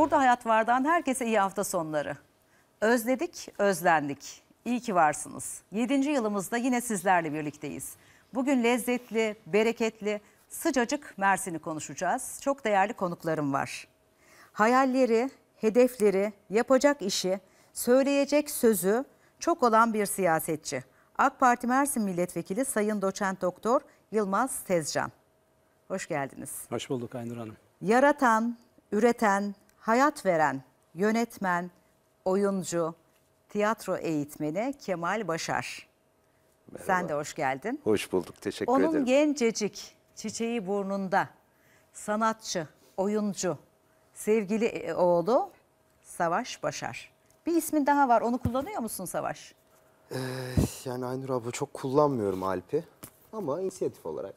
Burada Hayat Var'dan herkese iyi hafta sonları. Özledik, özlendik. İyi ki varsınız. 7. yılımızda yine sizlerle birlikteyiz. Bugün lezzetli, bereketli, sıcacık Mersin'i konuşacağız. Çok değerli konuklarım var. Hayalleri, hedefleri, yapacak işi, söyleyecek sözü çok olan bir siyasetçi. AK Parti Mersin Milletvekili Sayın Doçent Doktor Yılmaz Tezcan. Hoş geldiniz. Hoş bulduk Aynur Hanım. Yaratan, üreten, hayat veren, yönetmen, oyuncu, tiyatro eğitmeni Kemal Başar. Sen de hoş geldin. Hoş bulduk. Teşekkür Onun ederim. gencecik, çiçeği burnunda, sanatçı, oyuncu, sevgili e, oğlu Savaş Başar. Bir ismin daha var, onu kullanıyor musun Savaş? Yani Aynur abla çok kullanmıyorum Alp'i. Ama inisiyatif olarak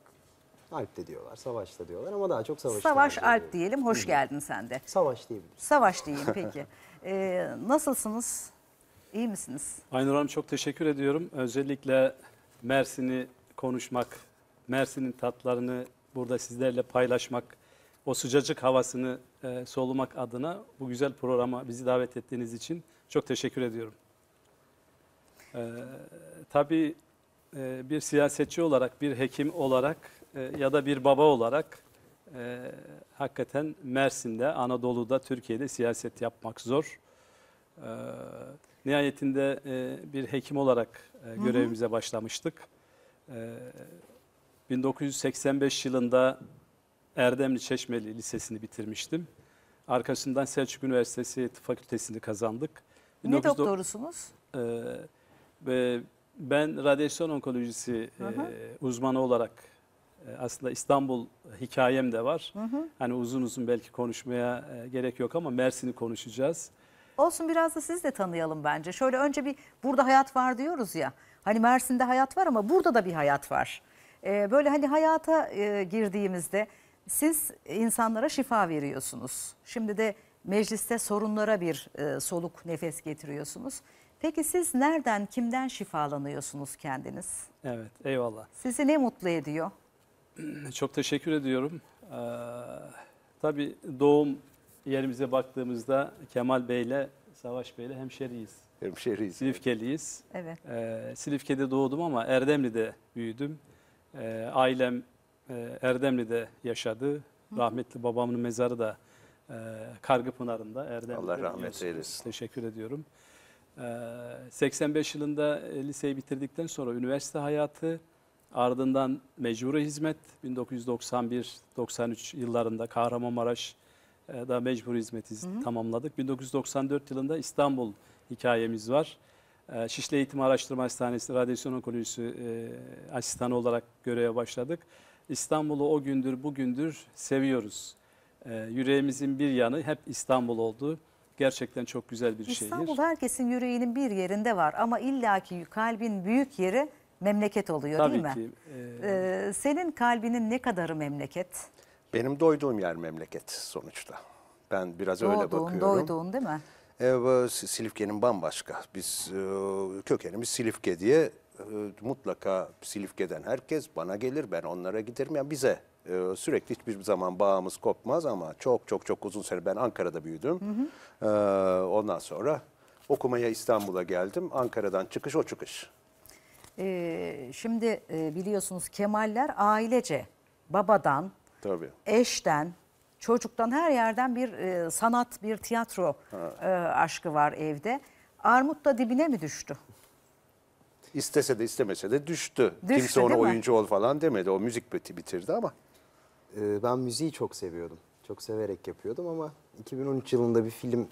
Alp de diyorlar, Savaş da diyorlar ama daha çok Savaş Savaş Alp ediyorum. diyelim, hoş geldin sen de. Savaş diyebiliriz. Savaş diyeyim peki. Ee, nasılsınız? İyi misiniz? Aynur Hanım çok teşekkür ediyorum. Özellikle Mersin'i konuşmak, Mersin'in tatlarını burada sizlerle paylaşmak, o sıcacık havasını e, solumak adına bu güzel programa bizi davet ettiğiniz için çok teşekkür ediyorum. Ee, tabii e, bir siyasetçi olarak, bir hekim olarak e, ya da bir baba olarak e, hakikaten Mersin'de, Anadolu'da, Türkiye'de siyaset yapmak zor. Ee, nihayetinde e, bir hekim olarak e, görevimize başlamıştık. Ee, 1985 yılında Erdemli Çeşmeli Lisesi'ni bitirmiştim. Arkasından Selçuk Üniversitesi Tıp Fakültesini kazandık. Ne 1990 doktorusunuz? ee, ve ben radyasyon onkolojisi Hı hı. e, uzmanı olarak e, aslında İstanbul hikayem de var. Hani uzun uzun belki konuşmaya e, gerek yok ama Mersin'i konuşacağız. Olsun biraz da siz de tanıyalım bence. Şöyle önce bir burada hayat var diyoruz ya. Hani Mersin'de hayat var ama burada da bir hayat var. Ee, böyle hani hayata e, girdiğimizde siz insanlara şifa veriyorsunuz. Şimdi de mecliste sorunlara bir e, soluk nefes getiriyorsunuz. Peki siz nereden, kimden şifalanıyorsunuz kendiniz? Evet, eyvallah. Sizi ne mutlu ediyor? Çok teşekkür ediyorum. Ee, tabii doğum yerimize baktığımızda Kemal Bey'le, Savaş Bey'le hemşeriyiz. Hemşehriyiz. Silifkeliyiz. Evet. Ee, Silifke'de doğdum ama Erdemli'de büyüdüm. Ee, ailem e, Erdemli'de yaşadı. Rahmetli babamın mezarı da e, Kargıpınar'ında Erdemli'de. Allah rahmet eylesin. Teşekkür ediyorum. Ee, 85 yılında e, liseyi bitirdikten sonra üniversite hayatı, ardından mecburi hizmet 1991-93 yıllarında Kahramanmaraş'da mecburi hizmeti tamamladık. 1994 yılında İstanbul hikayemiz var. Ee, Şişli Eğitim Araştırma Hastanesi radyasyon onkolojisi e, asistanı olarak göreve başladık. İstanbul'u o gündür bugündür seviyoruz. Ee, yüreğimizin bir yanı hep İstanbul oldu. Gerçekten çok güzel bir şehir. İstanbul herkesin yüreğinin bir yerinde var ama illaki kalbin büyük yeri memleket oluyor Tabii değil mi? ki. e, Ee, senin kalbinin ne kadarı memleket? Benim doyduğum yer memleket sonuçta. Ben biraz öyle Doğduğun, bakıyorum. doyduğun değil mi? E, S- Silifke'nin bambaşka. Biz e, kökenimiz Silifke diye e, mutlaka Silifke'den herkes bana gelir ben onlara giderim. Yani bize e, sürekli hiçbir zaman bağımız kopmaz ama çok çok çok uzun sene ben Ankara'da büyüdüm. E, ondan sonra okumaya İstanbul'a geldim. Ankara'dan çıkış o çıkış. Ee, şimdi e, biliyorsunuz Kemaller ailece babadan, Tabii. eşten, çocuktan her yerden bir e, sanat, bir tiyatro e, aşkı var evde. Armut da dibine mi düştü? İstese de istemese de düştü. Düştü, Kimse ona oyuncu ol falan demedi. O müzik biti- bitirdi ama. Ee, ben müziği çok seviyordum. Çok severek yapıyordum ama 2013 yılında bir film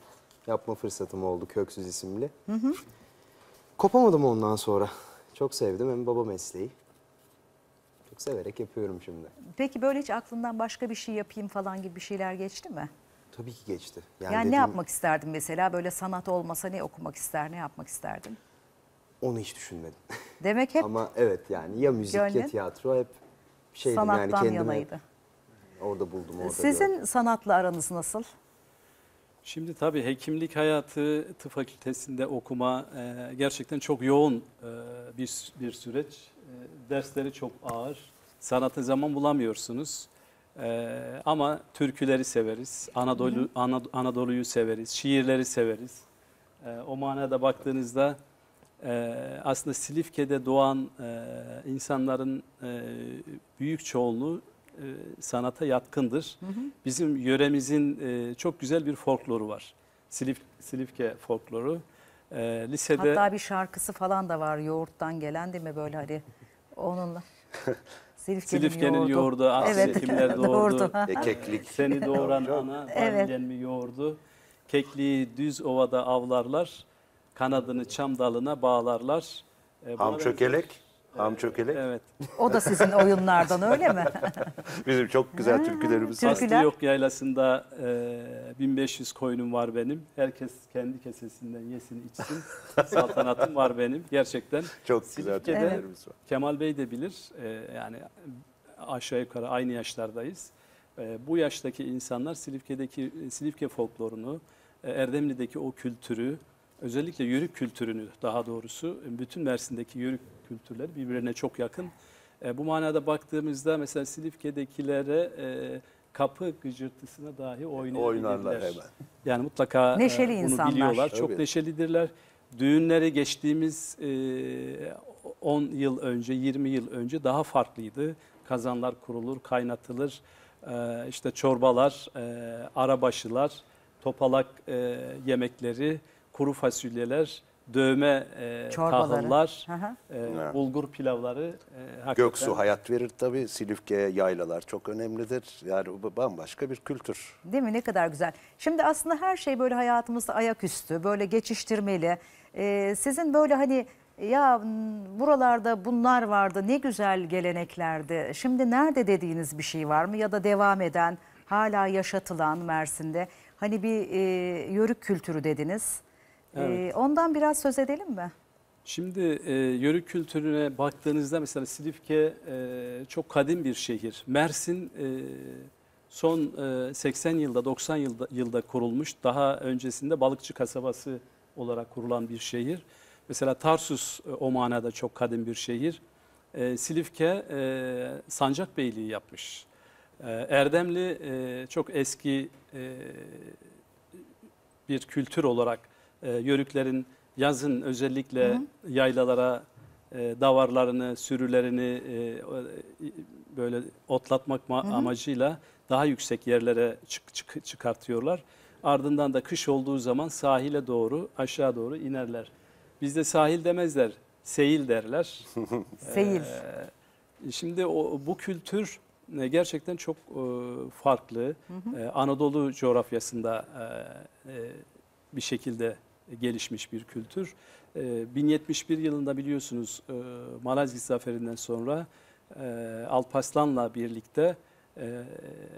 yapma fırsatım oldu Köksüz isimli. Kopamadım ondan sonra. Çok sevdim hem baba mesleği. Çok severek yapıyorum şimdi. Peki böyle hiç aklından başka bir şey yapayım falan gibi bir şeyler geçti mi? Tabii ki geçti. Yani, ne dediğim- yapmak isterdin mesela? Böyle sanat olmasa ne okumak ister, ne yapmak isterdin? Onu hiç düşünmedim. Demek hep Ama evet yani ya müzik Gönlün ya tiyatro hep şeydim sanattan yani kendimi yanaydı. orada buldum orada Sizin gördüm. sanatla aranız nasıl? Şimdi tabii hekimlik hayatı tıp fakültesinde okuma e, gerçekten çok yoğun e, bir bir süreç. E, dersleri çok ağır. Sanata zaman bulamıyorsunuz. Ee, ama türküleri severiz, Anadolu Ana- Anadolu'yu severiz, şiirleri severiz. Ee, o manada baktığınızda e, aslında Silifke'de doğan e, insanların e, büyük çoğunluğu e, sanata yatkındır. Bizim yöremizin e, çok güzel bir folkloru var. Silif, Silifke folkloru. E, lisede Hatta bir şarkısı falan da var yoğurttan gelen değil mi böyle hani onunla. Silifke'nin, Silifke'nin yoğurdu, Asya Evet, kimler doğurdu. doğurdu. Ekeklik. Seni doğuran ana Evet. mi yoğurdu? Kekliği düz ovada avlarlar, kanadını çam dalına bağlarlar. E, buna Ham benzer- çökelek. Ham çökelek. Evet. O da sizin oyunlardan öyle mi? Bizim çok güzel türkülerimiz var. Türküler. Aslı yok yaylasında e, 1500 koyunum var benim. Herkes kendi kesesinden yesin içsin. Saltanatım var benim. Gerçekten Çok güzel Silifke'de türkülerimiz var. Kemal Bey de bilir. e, yani aşağı yukarı aynı yaşlardayız. E, bu yaştaki insanlar Silifke'deki Silifke folklorunu, e, Erdemli'deki o kültürü, özellikle yörük kültürünü daha doğrusu bütün Mersin'deki yörük kültürler birbirine çok yakın. E, bu manada baktığımızda mesela Silifke'dekilere e, kapı gıcırtısına dahi oynayabilirler. Oynarlar hemen. Yani mutlaka e, Neşeli bunu insanlar. biliyorlar. Çok Tabii. neşelidirler. Düğünleri geçtiğimiz e, 10 yıl önce, 20 yıl önce daha farklıydı. Kazanlar kurulur, kaynatılır. E, işte çorbalar, e, arabaşılar, topalak e, yemekleri, kuru fasulyeler, dövme e, Çorbaları. tahıllar, Hı hı. Evet. e, bulgur pilavları. E, hakikaten- Göksu hayat verir tabii. Silifke yaylalar çok önemlidir. Yani bu bambaşka bir kültür. Değil mi? Ne kadar güzel. Şimdi aslında her şey böyle hayatımızda ayaküstü, böyle geçiştirmeli. Ee, sizin böyle hani ya m, buralarda bunlar vardı, ne güzel geleneklerdi. Şimdi nerede dediğiniz bir şey var mı? Ya da devam eden, hala yaşatılan Mersin'de. Hani bir e, yörük kültürü dediniz. Ee, Evet. ondan biraz söz edelim mi? Şimdi e, yörük kültürüne baktığınızda mesela Silifke e, çok kadim bir şehir. Mersin e, son e, 80 yılda 90 yılda, yılda kurulmuş. Daha öncesinde balıkçı kasabası olarak kurulan bir şehir. Mesela Tarsus e, o manada çok kadim bir şehir. E, Silifke e, Sancakbeyliği yapmış. E, Erdemli e, çok eski e, bir kültür olarak e, yörüklerin yazın özellikle yaylalara e, davarlarını, sürülerini e, e, böyle otlatmak ma- amacıyla daha yüksek yerlere çık, çık- çıkartıyorlar. Ardından da kış olduğu zaman sahile doğru, aşağı doğru inerler. Bizde sahil demezler, seyil derler. Seyil. Ee, Şimdi o, bu kültür e, gerçekten çok e, farklı. E, Anadolu coğrafyasında e, e, bir şekilde gelişmiş bir kültür. E, 1071 yılında biliyorsunuz e, Malazgirt Zaferi'nden sonra e, Alparslan'la birlikte e,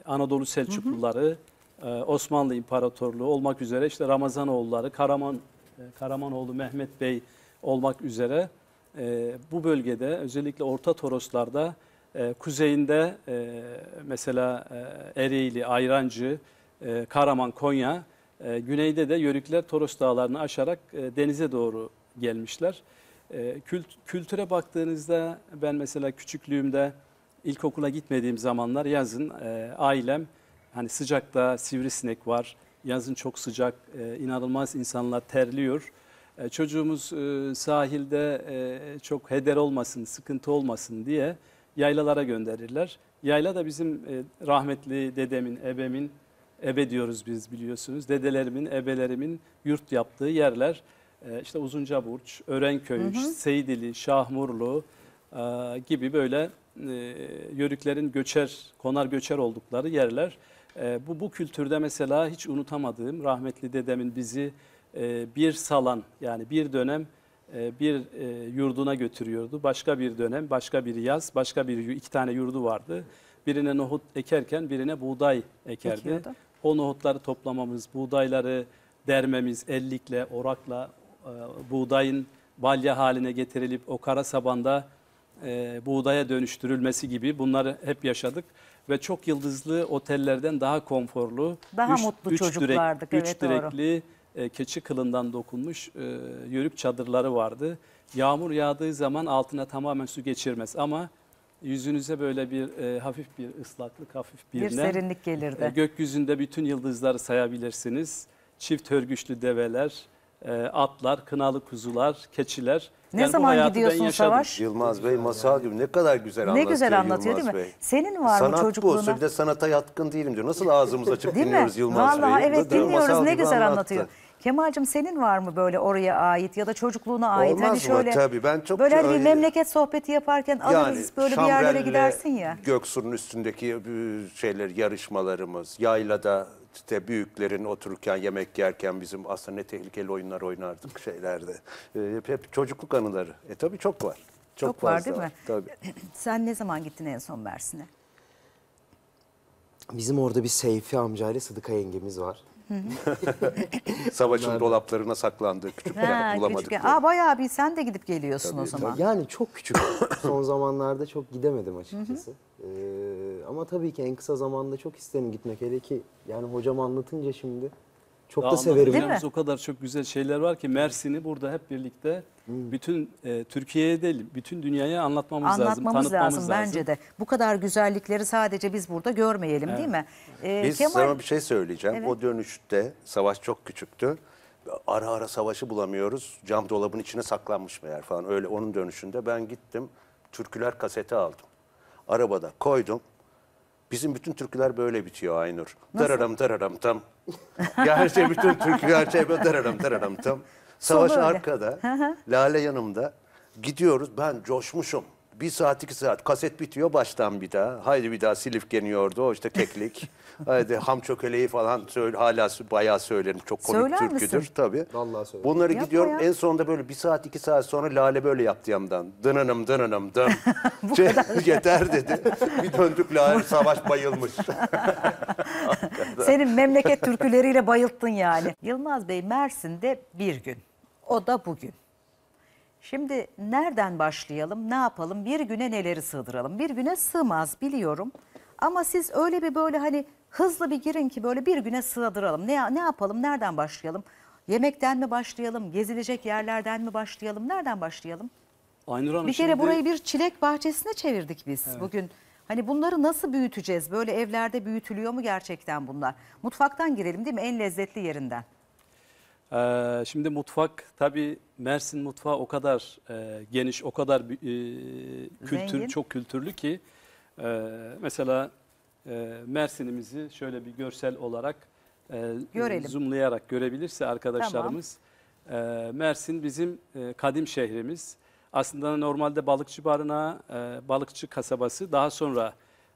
Anadolu Selçukluları, e, Osmanlı İmparatorluğu olmak üzere işte Ramazanoğulları, Karaman e, Karamanoğlu Mehmet Bey olmak üzere e, bu bölgede özellikle Orta Toroslarda e, kuzeyinde e, mesela e, Ereğli, Ayrancı, e, Karaman, Konya, e, güneyde de Yörükler Toros Dağları'nı aşarak e, denize doğru gelmişler. E, kült, kültüre baktığınızda ben mesela küçüklüğümde ilkokula gitmediğim zamanlar yazın e, ailem hani sıcakta sivrisinek var. Yazın çok sıcak, e, inanılmaz insanlar terliyor. E, çocuğumuz e, sahilde e, çok heder olmasın, sıkıntı olmasın diye yaylalara gönderirler. Yayla da bizim e, rahmetli dedemin, ebemin, ebe diyoruz biz biliyorsunuz. Dedelerimin, ebelerimin yurt yaptığı yerler. E, işte Uzuncaburç, Örenköy, Seydili, Şahmurlu e, gibi böyle e, yörüklerin göçer, konar göçer oldukları yerler. E, bu bu kültürde mesela hiç unutamadığım rahmetli dedemin bizi bir salan yani bir dönem bir yurduna götürüyordu. Başka bir dönem, başka bir yaz, başka bir iki tane yurdu vardı. Birine nohut ekerken birine buğday ekerdi. Ekiyordu. O nohutları toplamamız, buğdayları dermemiz, ellikle, orakla e, buğdayın balya haline getirilip o kara sabanda e, buğdaya dönüştürülmesi gibi bunları hep yaşadık ve çok yıldızlı otellerden daha konforlu, Daha mutlu çocuklardık, direk, evet, üç doğru. direkli e, keçi kılından dokunmuş e, yörük çadırları vardı. Yağmur yağdığı zaman altına tamamen su geçirmez ama yüzünüze böyle bir e, hafif bir ıslaklık, hafif bir, Bir nem. serinlik gelirdi. E, gökyüzünde bütün yıldızları sayabilirsiniz. Çift örgüçlü develer, e, atlar, kınalı kuzular, keçiler. Ne Yani zaman gidiyorsun. Savaş? Yılmaz Bey masal gibi ne kadar güzel Ne anlatıyor güzel anlatıyor Yılmaz değil mi? Bey. Senin var mı Sanat bu. çocukluğuna? Bir de sanata yatkın değilim diyor. Nasıl ağzımız açıp dinliyoruz Yılmaz Bey'i? Vallahi evet dinliyoruz ne güzel anlattı. anlatıyor. Kemal'cim senin var mı böyle oraya ait ya da çocukluğuna ait? Olmaz hani mı? şöyle, Tabii, ben çok- Böyle hani bir memleket sohbeti yaparken alırız böyle bir yerlere gidersin ya. Göksu'nun üstündeki e, şeyler, yarışmalarımız, yaylada işte büyüklerin otururken yemek yerken bizim aslında ne tehlikeli oyunlar oynardık şeylerde. E, hep, hep çocukluk anıları. E tabii çok var. Çok, Çok var değil mi? Tabii. Sen ne zaman gittin en son Mersin'e? Bizim orada bir Seyfi amcayla Sıdıka yengemiz var. Savaşın dolaplarına saklandı. Küçükken Ha, bulamadık. küçükken. Aa bayağı bir sen de gidip geliyorsun o zaman. Yani çok küçük. Son zamanlarda çok gidemedim açıkçası. Ee, ama tabii ki en kısa zamanda çok isterim gitmek. Hele ki yani hocam anlatınca şimdi çok da severim. Değil mi? O kadar çok güzel şeyler var ki Mersin'i burada hep birlikte bütün e, Türkiye'ye değil, bütün dünyaya anlatmamız, lazım, Anlatmamız tanıtmamız lazım bence de. Bu kadar güzellikleri sadece biz burada görmeyelim değil mi? Ee, Biz Kemal sana bir şey söyleyeceğim. Evet. O dönüşte savaş çok küçüktü. Ara ara savaşı bulamıyoruz. Cam dolabın içine saklanmış meğer falan. Öyle onun dönüşünde ben gittim. Türküler kaseti aldım. Arabada koydum. Bizim bütün türküler böyle bitiyor Aynur. Dararam dararam tam. Gerçi bütün türküler şey böyle dararam dararam tam. Savaş arkada. Lale yanımda. Gidiyoruz. Ben coşmuşum. Bir saat iki saat kaset bitiyor baştan bir daha. Haydi bir daha Silif geliyordu o işte keklik. Haydi ham çökeleği falan söyle, hala bayağı söylerim. Çok komik Söyler türküdür misin? tabii. Vallahi söylerim. Bunları Yapma gidiyorum ya. en sonunda böyle bir saat iki saat sonra Lale böyle yaptı yanımdan. Dınınım dınınım dım. şey, yeter dedi. Bir döndük Lale savaş bayılmış. senin memleket türküleriyle bayılttın yani. Yılmaz Bey Mersin'de bir gün. O da bugün. Şimdi nereden başlayalım, ne yapalım, bir güne neleri sığdıralım? Bir güne sığmaz biliyorum. Ama siz öyle bir böyle hani hızlı bir girin ki böyle bir güne sığdıralım. Ne, ne yapalım, nereden başlayalım? Yemekten mi başlayalım, gezilecek yerlerden mi başlayalım, nereden başlayalım? Aynur Hanım Bir kere şimdi- burayı bir çilek bahçesine çevirdik biz bugün. Hani bunları nasıl büyüteceğiz? Böyle evlerde büyütülüyor mu gerçekten bunlar? Mutfaktan girelim değil mi? En lezzetli yerinden. Ee, şimdi mutfak tabii Mersin mutfağı o kadar e, geniş, o kadar e, kültür Zengin. çok kültürlü ki e, mesela e, Mersin'imizi şöyle bir görsel olarak e, Görelim. zoomlayarak görebilirse arkadaşlarımız e, Mersin bizim e, kadim şehrimiz. Aslında normalde balıkçı barınağı, e, balıkçı kasabası daha sonra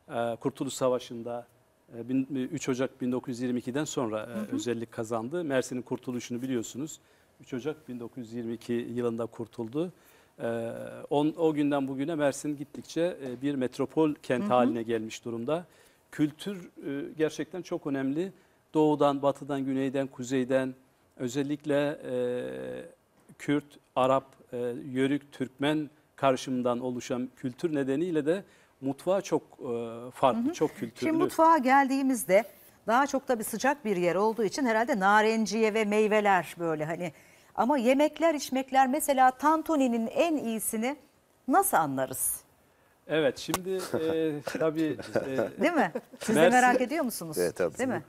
e, Kurtuluş Savaşı'nda e, bin- 3 Ocak 1922'den sonra e, özellik kazandı. Mersin'in kurtuluşunu biliyorsunuz. 3 Ocak 1922 yılında kurtuldu. E, on, o günden bugüne Mersin gittikçe e, bir metropol kent haline gelmiş durumda. Kültür e, gerçekten çok önemli. Doğudan, batıdan, güneyden, kuzeyden özellikle e, Kürt, Arap, e, Yörük, Türkmen karışımından oluşan kültür nedeniyle de mutfağı çok e, farklı, çok kültürlü. Şimdi mutfağa geldiğimizde daha çok da bir sıcak bir yer olduğu için herhalde narenciye ve meyveler böyle hani. Ama yemekler, içmekler mesela tantuninin en iyisini nasıl anlarız? Evet, şimdi e, tabii e, Değil mi? Siz de Mersin- merak ediyor musunuz? Evet, tabii. Değil mi?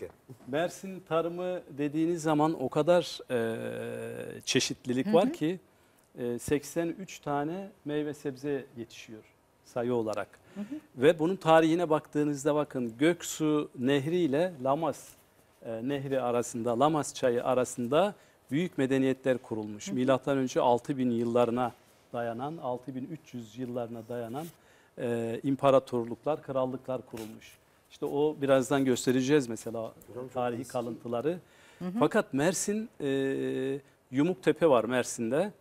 Mersin tarımı dediğiniz zaman o kadar e, çeşitlilik var ki e, 83 tane meyve sebze yetişiyor sayı olarak. Ve bunun tarihine baktığınızda bakın Göksu Nehri ile Lamas e, Nehri arasında, Lamas Çayı arasında büyük medeniyetler kurulmuş. Milattan önce 6000 yıllarına dayanan, 6300 yıllarına dayanan e, imparatorluklar, krallıklar kurulmuş. İşte o birazdan göstereceğiz mesela tarihi kalıntıları. Fakat Mersin e, Yumuktepe var Mersin'de.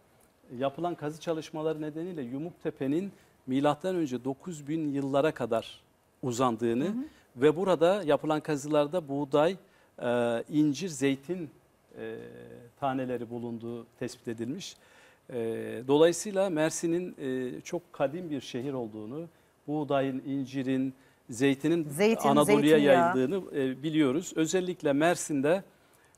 Yapılan kazı çalışmaları nedeniyle Yumuktepe'nin milattan önce 9000 yıllara kadar uzandığını ve burada yapılan kazılarda buğday, e, incir, zeytin e, taneleri bulunduğu tespit edilmiş. E, dolayısıyla Mersin'in e, çok kadim bir şehir olduğunu, buğdayın, incirin, zeytinin Zeytin, Anadolu'ya yayıldığını e, biliyoruz. Özellikle Mersin'de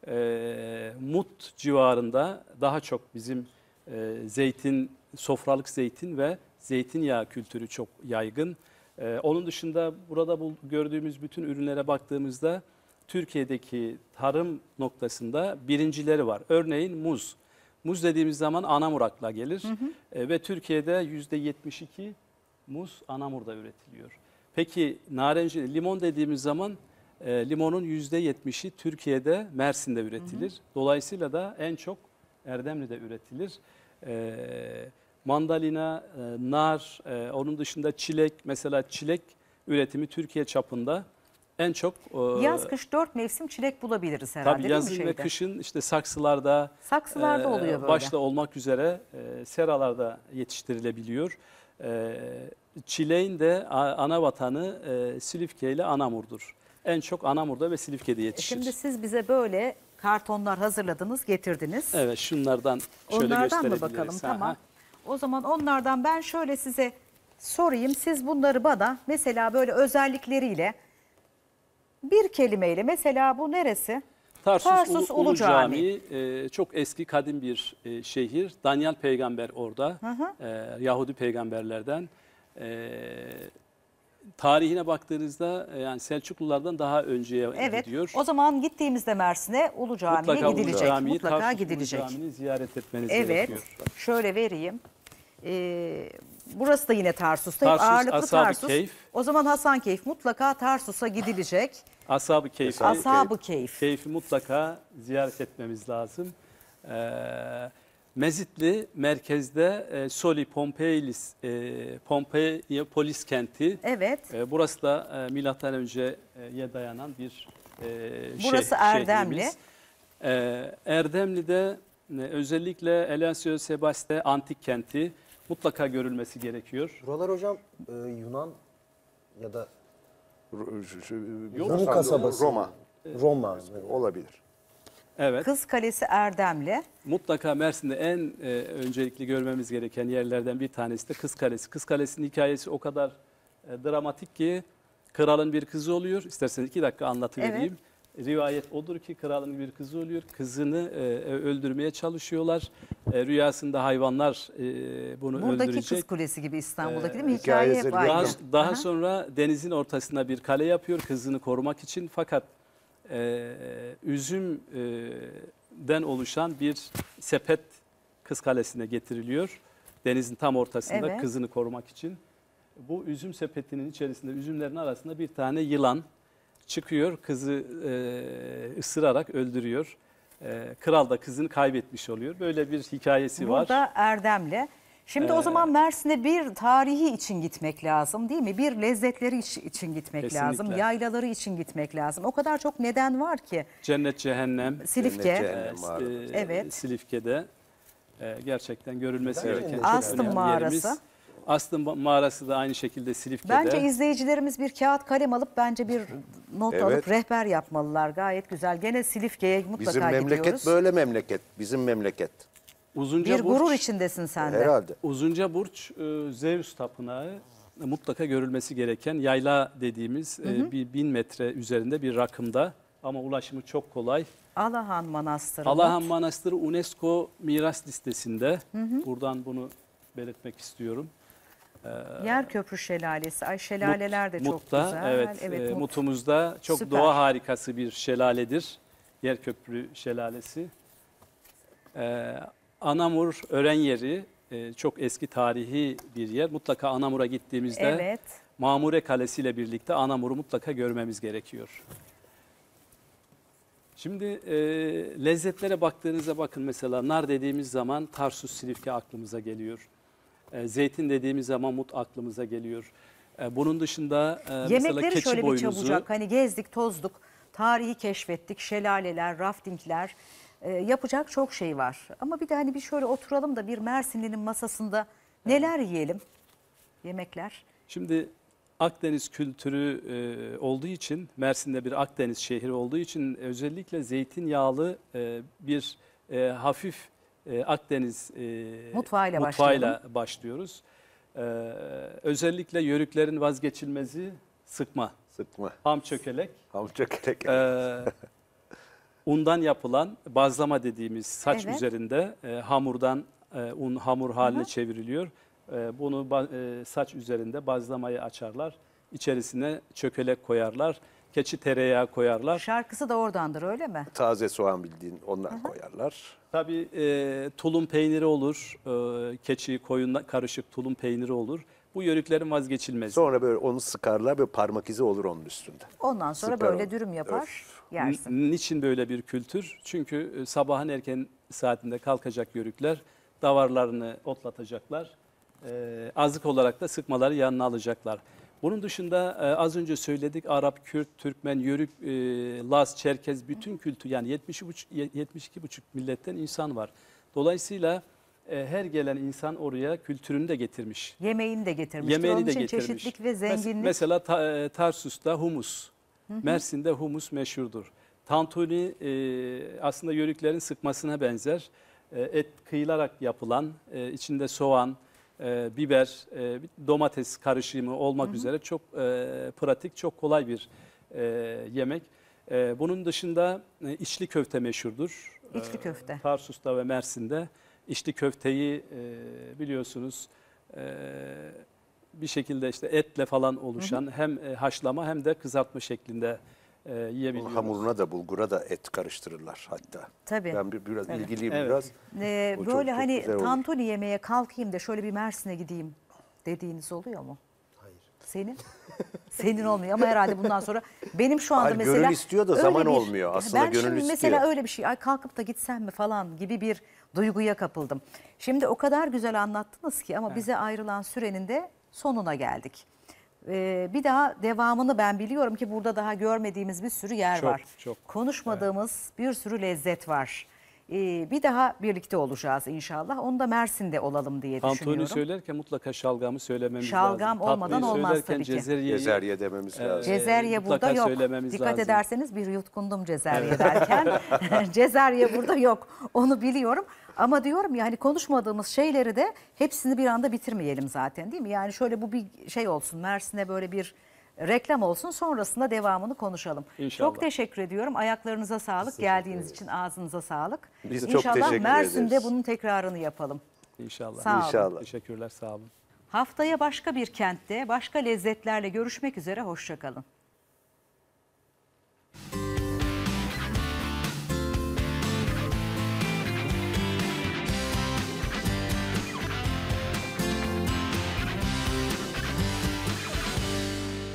e, Mut civarında daha çok bizim e, zeytin, sofralık zeytin ve zeytinyağı kültürü çok yaygın. Ee, onun dışında burada bu gördüğümüz bütün ürünlere baktığımızda Türkiye'deki tarım noktasında birincileri var. Örneğin muz. Muz dediğimiz zaman Anamur akla gelir Ee, ve Türkiye'de %72 muz Anamur'da üretiliyor. Peki narenci, limon dediğimiz zaman e, limonun %70'i Türkiye'de Mersin'de üretilir. Dolayısıyla da en çok Erdemli'de üretilir. E, mandalina, e, nar, e, onun dışında çilek, mesela çilek üretimi Türkiye çapında en çok e, Yaz kış dört mevsim çilek bulabiliriz herhalde tabii değil mi yazın ve şeyde? kışın işte saksılarda Saksılarda e, oluyor böyle. başta olmak üzere e, seralarda yetiştirilebiliyor. E, çileğin de a- ana vatanı e, Silifke ile Anamur'dur. En çok Anamur'da ve Silifke'de E yetişir. Şimdi siz bize böyle kartonlar hazırladınız, getirdiniz. Evet şunlardan şöyle Onlardan mı gösterebiliriz. bakalım? Ha, Tamam. ha. O zaman onlardan ben şöyle size sorayım. Siz bunları bana mesela böyle özellikleriyle bir kelimeyle mesela bu neresi? Tarsus, Tarsus Ulu, Ulu Ulu Camii. Camii e, çok eski kadim bir e, şehir. Daniel peygamber orada. hı. E, Yahudi peygamberlerden. E, tarihine baktığınızda e, yani Selçuklulardan daha önceye Evet. gidiyor. O zaman gittiğimizde Mersin'e Ulu Cami'ye Mutlaka Ulu gidilecek. Camii'yi, Mutlaka Tarsus Ulu gidilecek. Camii'ni ziyaret etmeniz Evet. gerekiyor. Şöyle vereyim. Ee, burası da yine Tarsus'ta. Tarsus, ağırlıklı Ashab-ı Tarsus. Keyf. O zaman Hasankeyf mutlaka Tarsus'a gidilecek. Ashab-ı Keyfi, Ashab-ı Keyf. Keyfi mutlaka ziyaret etmemiz lazım. Ee, Mezitli merkezde e, Soli Pompeilis, e, Pompeipolis kenti. Evet. E, burası da e, milattan önceye dayanan bir e, Burası şeh- Erdemli. şehrimiz. E, Erdemli'de e, özellikle Elasio Sebaste antik kenti mutlaka görülmesi gerekiyor. Buralar hocam e, Yunan ya da Rum kasabası. Roma Roma. olabilir. Evet. Kız Kalesi Erdemli. Mutlaka Mersin'de en e, öncelikli görmemiz gereken yerlerden bir tanesi de Kız Kalesi. Kız Kalesi'nin hikayesi o kadar e, dramatik ki kralın bir kızı oluyor. İsterseniz iki dakika anlatıvereyim. Rivayet odur ki kralın bir kızı oluyor. Kızını e, e, öldürmeye çalışıyorlar. E, rüyasında hayvanlar e, bunu Buradaki öldürecek. Kız Kulesi gibi İstanbul'daki Ee, değil mi? Hikaye hikayesi- var. Daha, daha Aha. sonra denizin ortasına bir kale yapıyor kızını korumak için. Fakat e, üzümden oluşan bir sepet kız kalesine getiriliyor. Denizin tam ortasında Evet. kızını korumak için. Bu üzüm sepetinin içerisinde üzümlerin arasında bir tane yılan çıkıyor. Kızı e, ısırarak öldürüyor. E, kral da kızını kaybetmiş oluyor. Böyle bir hikayesi var. Burada Erdemli. Şimdi o Ee, zaman Mersin'e bir tarihi için gitmek lazım değil mi? Bir lezzetleri iç- için gitmek Kesinlikle. lazım. Yaylaları için gitmek lazım. O kadar çok neden var ki. Cennet cehennem. Silifke. Cennet cehennem. Ee, mağara. e, Evet. Silifke'de e, gerçekten görülmesi gereken çok önemli mağarası. yerimiz. Astım ba- mağarası da aynı şekilde Silifke'de. Bence izleyicilerimiz bir kağıt kalem alıp bence bir not Evet. alıp rehber yapmalılar. Gayet güzel. Gene Silifke'ye mutlaka Bizim memleket gidiyoruz. böyle memleket. Bizim memleket. Uzunca Bir Burç, gurur içindesin sen de. Herhalde. Uzunca Burç e, Zeus tapınağı mutlaka görülmesi gereken yayla dediğimiz e, bir bin metre üzerinde bir rakımda ama ulaşımı çok kolay. Alahan Manastırı. Alahan Manastırı UNESCO miras listesinde. Buradan bunu belirtmek istiyorum. Yerköprü Şelalesi. Ay şelaleler de çok Mut'ta, güzel. Evet, e, Mut. Mutumuzda çok Süper. doğa harikası bir şelaledir. Yerköprü Şelalesi. Ee, Anamur Ören Yeri e, çok eski tarihi bir yer. Mutlaka Anamur'a gittiğimizde Evet. Mamure Kalesi ile birlikte Anamur'u mutlaka görmemiz gerekiyor. Şimdi e, lezzetlere baktığınızda bakın mesela nar dediğimiz zaman Tarsus Silifke aklımıza geliyor. E, zeytin dediğimiz zaman Mut aklımıza geliyor. E, bunun dışında e, mesela keçi şöyle bir boynuzu. çabucak. Hani gezdik, tozduk, tarihi keşfettik, şelaleler, raftingler. e, yapacak çok şey var. Ama bir de hani bir şöyle oturalım da bir Mersinli'nin masasında neler yiyelim? Yemekler. Şimdi Akdeniz kültürü e, olduğu için, Mersin'de bir Akdeniz şehri olduğu için özellikle zeytinyağlı e, bir e, hafif e, Akdeniz e, Mutfağıyla mutfağıyla başlıyoruz. E, özellikle yörüklerin vazgeçilmezi sıkma, Sıkma. ham çökelek, Hamça gerek. e, undan yapılan bazlama dediğimiz saç Evet. üzerinde e, hamurdan e, un hamur haline çevriliyor. E, bunu ba- e, saç üzerinde bazlamayı açarlar. İçerisine çökelek koyarlar. Keçi tereyağı koyarlar. Şarkısı da oradandır öyle mi? Taze soğan bildiğin ondan koyarlar. Tabii e, tulum peyniri olur. E, keçi, koyunla karışık tulum peyniri olur. Bu yörüklerin vazgeçilmezi. Sonra böyle onu sıkarlar böyle parmak izi olur onun üstünde. Ondan sonra Süper böyle oldu. dürüm yapar, Öf. yersin. N- Niçin böyle bir kültür? Çünkü e, sabahın erken saatinde kalkacak yörükler, davarlarını otlatacaklar. E, azık olarak da sıkmaları yanına alacaklar. Bunun dışında e, az önce söyledik Arap, Kürt, Türkmen, Yörük, e, Laz, Çerkez bütün kültür yani 72,5 72,5 milletten insan var. Dolayısıyla e, her gelen insan oraya kültürünü de getirmiş. Yemeğini de getirmiştir. Yemeğini Onun de için getirmiş. çeşitlilik ve Mes- zenginlik. Mesela Ta- e, Tarsus'ta humus, Mersin'de humus meşhurdur. Tantuni e, aslında yörüklerin sıkmasına benzer. E, et kıyılarak yapılan, e, içinde soğan, e, biber, e, domates karışımı olmak üzere çok e, pratik, çok kolay bir e, yemek. E, bunun dışında e, içli köfte meşhurdur. İçli E, köfte. Tarsus'ta ve Mersin'de içli köfteyi e, biliyorsunuz e, bir şekilde işte etle falan oluşan hem e, haşlama hem de kızartma şeklinde e, Bunun yiyebiliyoruz. hamuruna da bulgura da et karıştırırlar hatta. Tabii. Ben bir, biraz Evet. ilgiliyim Evet. biraz. Ee, O çok- böyle çok hani tantuni yemeye kalkayım da şöyle bir Mersin'e gideyim dediğiniz oluyor mu? Hayır. Senin? Senin olmuyor ama herhalde bundan sonra benim şu anda Hayır, mesela gönül istiyor da zaman olmuyor. Aslında ben gönül şimdi istiyor. mesela öyle bir şey ay kalkıp da gitsem mi falan gibi bir duyguya kapıldım. Şimdi o kadar güzel anlattınız ki ama bize ayrılan sürenin de sonuna geldik. Ee, bir daha devamını ben biliyorum ki burada daha görmediğimiz bir sürü yer Çok, var. çok. Konuşmadığımız bir sürü lezzet var. Ee, bir daha birlikte olacağız inşallah. Onu da Mersin'de olalım diye Tantuni düşünüyorum. söylerken mutlaka şalgamı söylememiz Şalgam lazım. olmadan Tatlıyı olmaz tabii ki. cezeryeyi- Gezerye dememiz Ee, lazım. Cezerye mutlaka burada yok. Dikkat lazım. ederseniz bir yutkundum cezerye derken. cezerye burada yok. Onu biliyorum. Ama diyorum yani konuşmadığımız şeyleri de hepsini bir anda bitirmeyelim zaten değil mi? Yani şöyle bu bir şey olsun. Mersin'e böyle bir reklam olsun sonrasında devamını konuşalım. İnşallah. Çok teşekkür ediyorum. Ayaklarınıza sağlık. Teşekkür Geldiğiniz için ağzınıza sağlık. Biz İnşallah çok teşekkür Mersin'de ederiz. bunun tekrarını yapalım. İnşallah. Sağ olun. Teşekkürler sağ olun. Haftaya başka bir kentte başka lezzetlerle görüşmek üzere. Hoşçakalın.